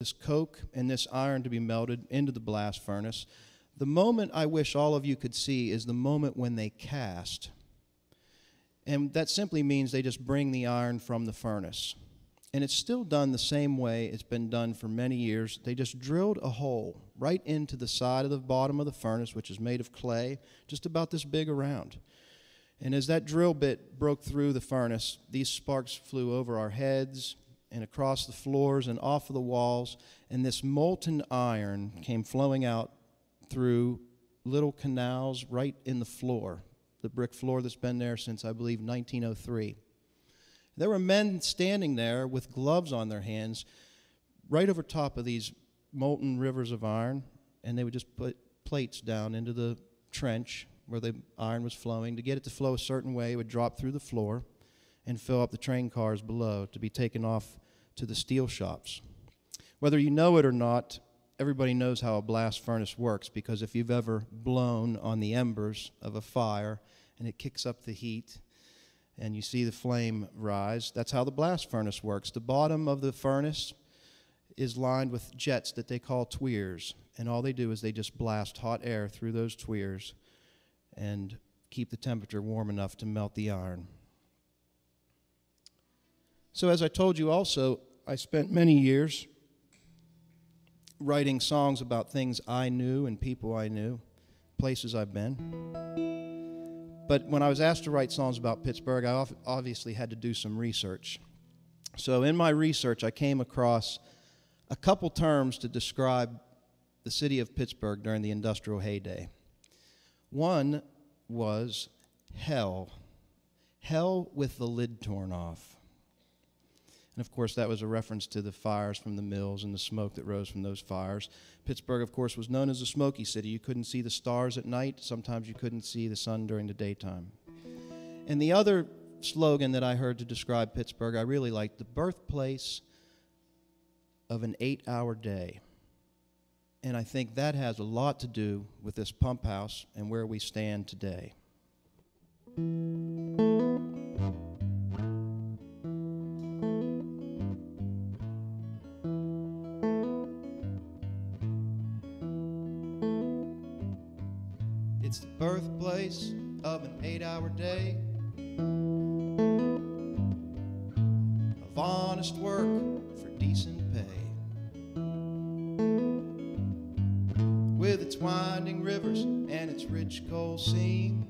this coke and this iron to be melted into the blast furnace. The moment I wish all of you could see is the moment when they cast. And that simply means they just bring the iron from the furnace. And it's still done the same way it's been done for many years. They just drilled a hole right into the side of the bottom of the furnace, which is made of clay, just about this big around. And as that drill bit broke through the furnace, these sparks flew over our heads and across the floors and off of the walls, and this molten iron came flowing out through little canals right in the floor, the brick floor that's been there since, I believe, 1903. There were men standing there with gloves on their hands right over top of these molten rivers of iron, and they would just put plates down into the trench where the iron was flowing. To get it to flow a certain way, it would drop through the floor and fill up the train cars below to be taken off to the steel shops. Whether you know it or not, everybody knows how a blast furnace works because if you've ever blown on the embers of a fire and it kicks up the heat and you see the flame rise. That's how the blast furnace works. The bottom of the furnace is lined with jets that they call tuyeres, and all they do is they just blast hot air through those tuyeres and keep the temperature warm enough to melt the iron. So, as I told you also, I spent many years writing songs about things I knew and people I knew, places I've been. But when I was asked to write songs about Pittsburgh, I obviously had to do some research. So in my research, I came across a couple terms to describe the city of Pittsburgh during the industrial heyday. One was hell, hell with the lid torn off. And of course, that was a reference to the fires from the mills and the smoke that rose from those fires. Pittsburgh, of course, was known as a smoky city. You couldn't see the stars at night, sometimes you couldn't see the sun during the daytime. And the other slogan that I heard to describe Pittsburgh, I really liked the birthplace of an eight hour day. And I think that has a lot to do with this pump house and where we stand today. Winding rivers and its rich coal seam.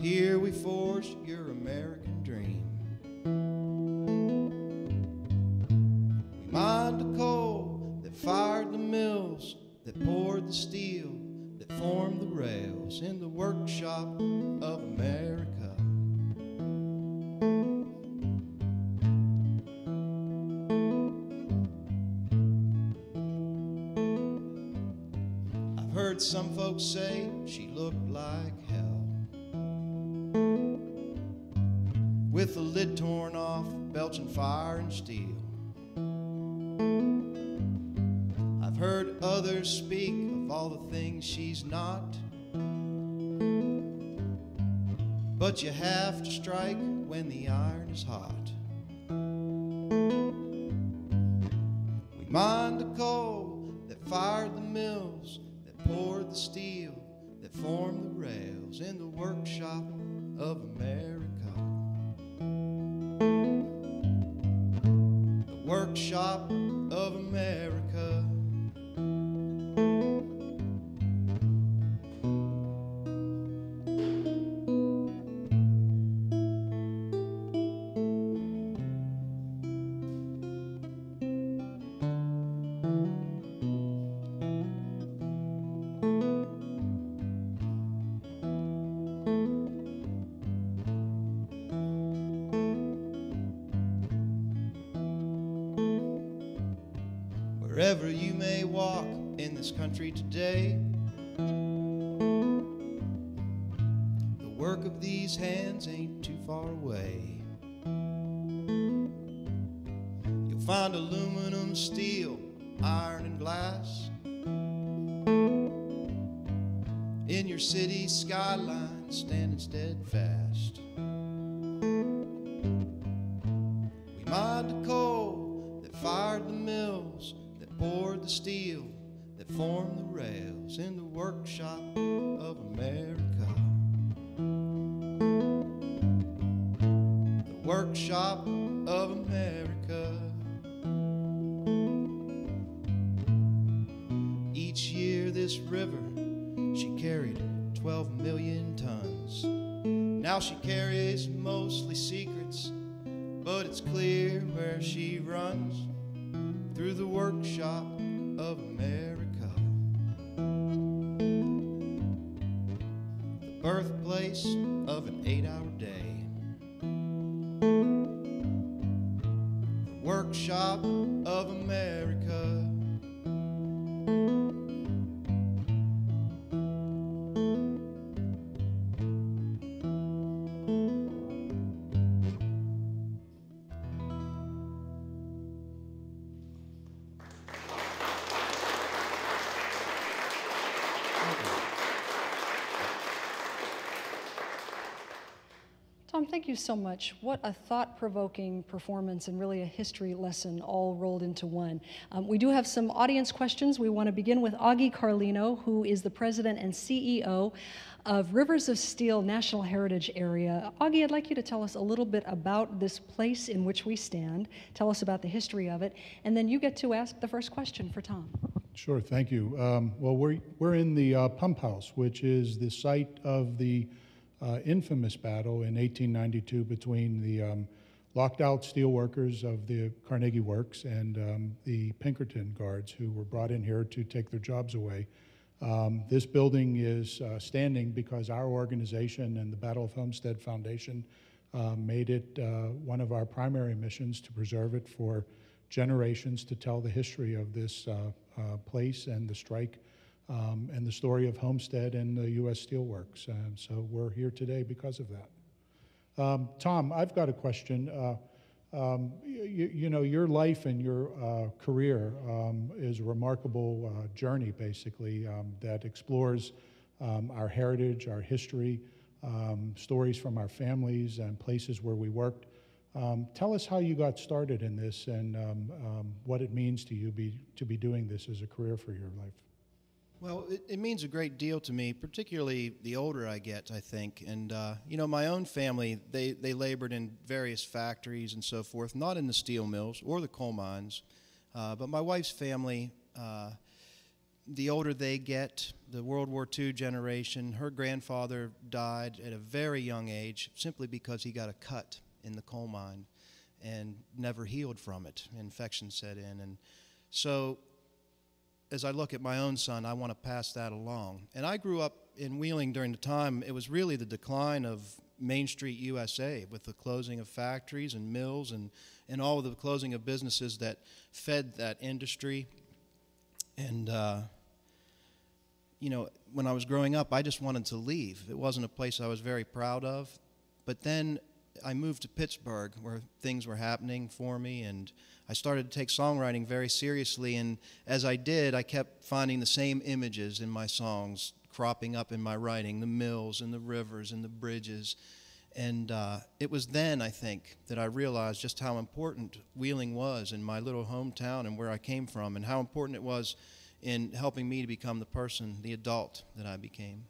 Here we forged your American dream. We mined the coal that fired the mills that poured the steel, that formed the rails in the workshop heard some folks say she looked like hell. With the lid torn off, belching fire and steel. I've heard others speak of all the things she's not. But you have to strike when the iron is hot. We mined the coal that fired the mills, poured the steel, that formed the rails in the workshop of America. Wherever you may walk in this country today, the work of these hands ain't too far away. You'll find aluminum, steel, iron, and glass in your city skyline standing steadfast. Poured the steel that formed the rails in the workshop of America. The workshop of America. Each year, this river she carried 12 million tons. Now she carries mostly secrets, but it's clear where she runs through the workshop of America. The birthplace of an eight hour day. The workshop of America. Tom, thank you so much. What a thought provoking performance and really a history lesson all rolled into one. Um, we do have some audience questions. We want to begin with Augie Carlino, who is the president and CEO of Rivers of Steel National Heritage Area. Augie, I'd like you to tell us a little bit about this place in which we stand, tell us about the history of it, and then you get to ask the first question for Tom. Sure, thank you. Um, well, we're, we're in the uh, pump house, which is the site of the uh, infamous battle in 1892 between the um, locked out steelworkers of the Carnegie Works and um, the Pinkerton guards who were brought in here to take their jobs away. Um, this building is uh, standing because our organization and the Battle of Homestead Foundation uh, made it uh, one of our primary missions to preserve it for generations to tell the history of this uh, uh, place and the strike um, and the story of Homestead and the U.S. Steelworks. And so we're here today because of that. Um, Tom, I've got a question. Uh, um, you, you, know, your life and your uh, career um, is a remarkable uh, journey, basically, um, that explores um, our heritage, our history, stories from our families, and places where we worked. tell us how you got started in this and what it means to you be, to be doing this as a career for your life. Well, it, it, means a great deal to me, particularly the older I get, I think. And, uh, you know, my own family, they, they labored in various factories and so forth, not in the steel mills or the coal mines. Uh, but my wife's family, uh, the older they get, the World War II generation, her grandfather died at a very young age simply because he got a cut in the coal mine and never healed from it. Infection set in. And so as I look at my own son, I want to pass that along. And I grew up in Wheeling during the time, it was really the decline of Main Street USA with the closing of factories and mills and, and all of the closing of businesses that fed that industry. And, uh, you know, when I was growing up, I just wanted to leave. It wasn't a place I was very proud of. But then I moved to Pittsburgh where things were happening for me and I started to take songwriting very seriously and as I did I kept finding the same images in my songs cropping up in my writing the mills and the rivers and the bridges and uh, it was then I think that I realized just how important Wheeling was in my little hometown and where I came from and how important it was in helping me to become the person the adult that I became.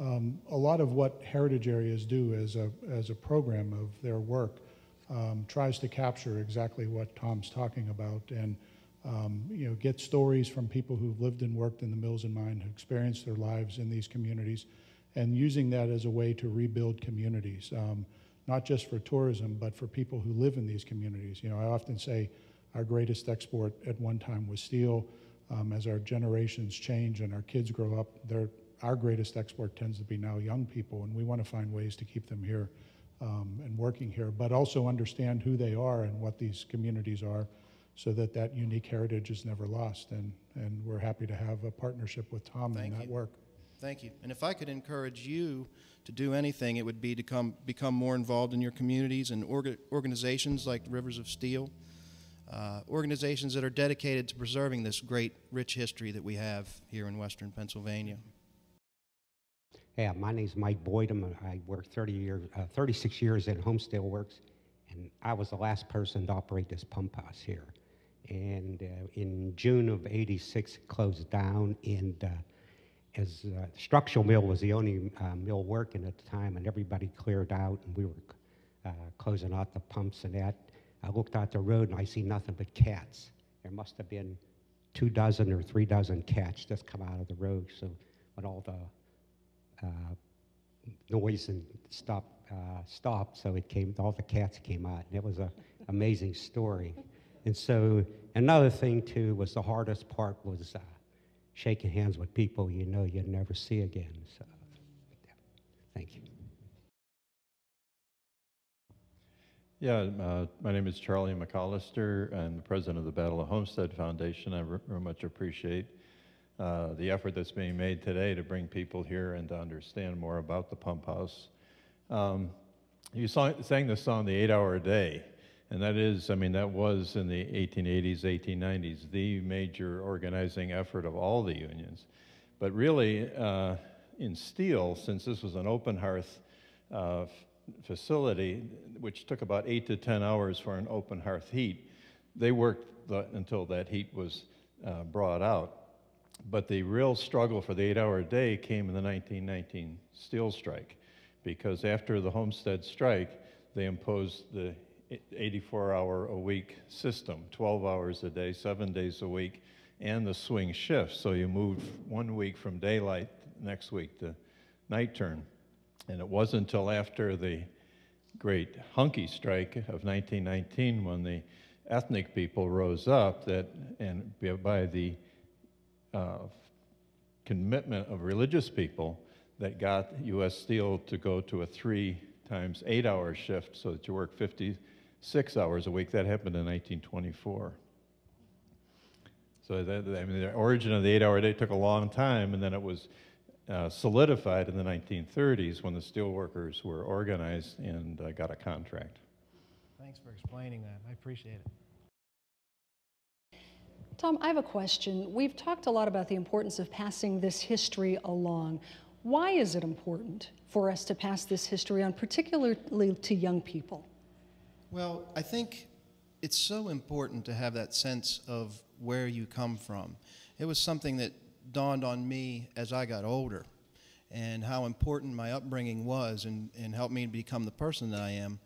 Um, a lot of what heritage areas do as a, as a program of their work um, tries to capture exactly what Tom's talking about and um, you know, get stories from people who've lived and worked in the mills and mines, who experienced their lives in these communities, and using that as a way to rebuild communities, um, not just for tourism, but for people who live in these communities. You know, I often say our greatest export at one time was steel. Um, as our generations change and our kids grow up, they're our greatest export tends to be now young people, and we want to find ways to keep them here um, and working here, but also understand who they are and what these communities are so that that unique heritage is never lost. And, and we're happy to have a partnership with Tom Thank in that you. work. Thank you. And if I could encourage you to do anything, it would be to come, become more involved in your communities and orga- organizations like Rivers of Steel, uh, organizations that are dedicated to preserving this great, rich history that we have here in western Pennsylvania. Yeah, my name is Mike Boydum. I worked 30 years, uh, 36 years at Home Steelworks, and I was the last person to operate this pump house here. And uh, in June of '86, it closed down, and uh, as uh, structural mill was the only uh, mill working at the time, and everybody cleared out, and we were uh, closing out the pumps and that. I looked out the road and I see nothing but cats. There must have been two dozen or three dozen cats just come out of the road. So when all the noise and stop uh, stopped, so it came, all the cats came out, and it was an amazing story. And so another thing too was the hardest part was uh, shaking hands with people you know you'd never see again. So, yeah. thank you. Yeah, uh, my name is Charlie McCollester. I'm the president of the Battle of Homestead Foundation. I very much appreciate uh, the effort that's being made today to bring people here and to understand more about the pump house. Um, you sang the song "The Eight Hour Day," and that is, I mean, that was in the 1880s, 1890s, the major organizing effort of all the unions. But really, uh, in steel, since this was an open hearth uh, facility, which took about eight to 10 hours for an open hearth heat. They worked the, until that heat was uh, brought out. But the real struggle for the eight hour day came in the 1919 steel strike, because after the Homestead strike, they imposed the 84 hour a week system 12 hours a day, seven days a week, and the swing shift. So you moved one week from daylight, next week to night turn. And it wasn't until after the great hunky strike of 1919 when the ethnic people rose up that, and by the uh, commitment of religious people, that got U.S. Steel to go to a three times eight hour shift so that you work 56 hours a week. That happened in 1924. So that, I mean, the origin of the eight hour day took a long time, and then it was uh, solidified in the 1930s when the steelworkers were organized and uh, got a contract. Thanks for explaining that. I appreciate it. Tom, I have a question. We've talked a lot about the importance of passing this history along. Why is it important for us to pass this history on, particularly to young people? Well, I think it's so important to have that sense of where you come from. It was something that dawned on me as I got older and how important my upbringing was and, and helped me become the person that I am.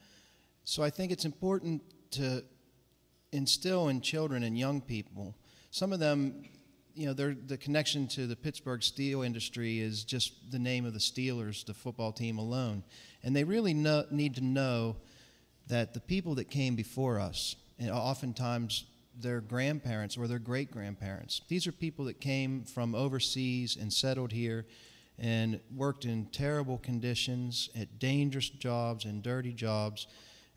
So I think it's important to instill in children and young people, some of them, you know, the connection to the Pittsburgh steel industry is just the name of the Steelers, the football team alone. And they really know, need to know that the people that came before us, and oftentimes their grandparents or their great grandparents. These are people that came from overseas and settled here and worked in terrible conditions, at dangerous jobs and dirty jobs,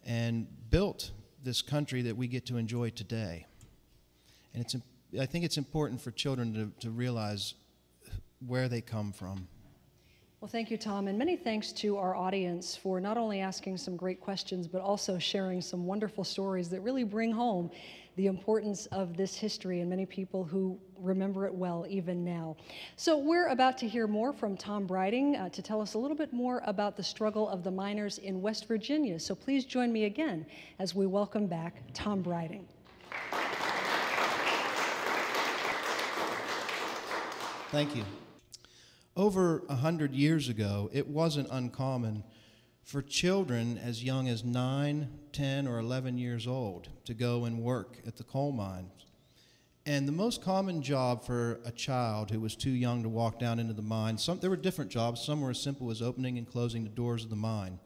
and built this country that we get to enjoy today. And it's, I think it's important for children to, to realize where they come from. Well, thank you, Tom, and many thanks to our audience for not only asking some great questions, but also sharing some wonderful stories that really bring home the importance of this history and many people who remember it well even now. So we're about to hear more from Tom Breiding uh, to tell us a little bit more about the struggle of the miners in West Virginia. So please join me again as we welcome back Tom Breiding. Thank you. Over a hundred years ago, it wasn't uncommon for children as young as 9, 10, or 11 years old to go and work at the coal mines. And the most common job for a child who was too young to walk down into the mine, some, there were different jobs. Some were as simple as opening and closing the doors of the mine.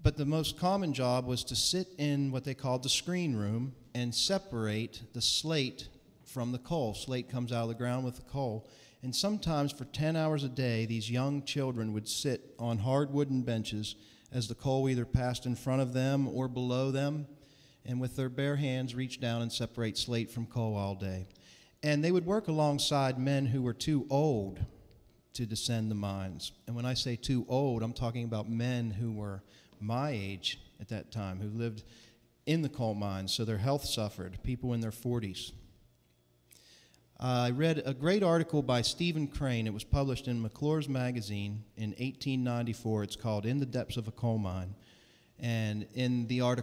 But the most common job was to sit in what they called the screen room and separate the slate from the coal. Slate comes out of the ground with the coal. And sometimes for 10 hours a day, these young children would sit on hard wooden benches as the coal either passed in front of them or below them, and with their bare hands reach down and separate slate from coal all day. And they would work alongside men who were too old to descend the mines. And when I say too old, I'm talking about men who were my age at that time, who lived in the coal mines, so their health suffered, people in their 40s. I read a great article by Stephen Crane. It was published in McClure's Magazine in 1894. It's called In the Depths of a Coal Mine. And in the article,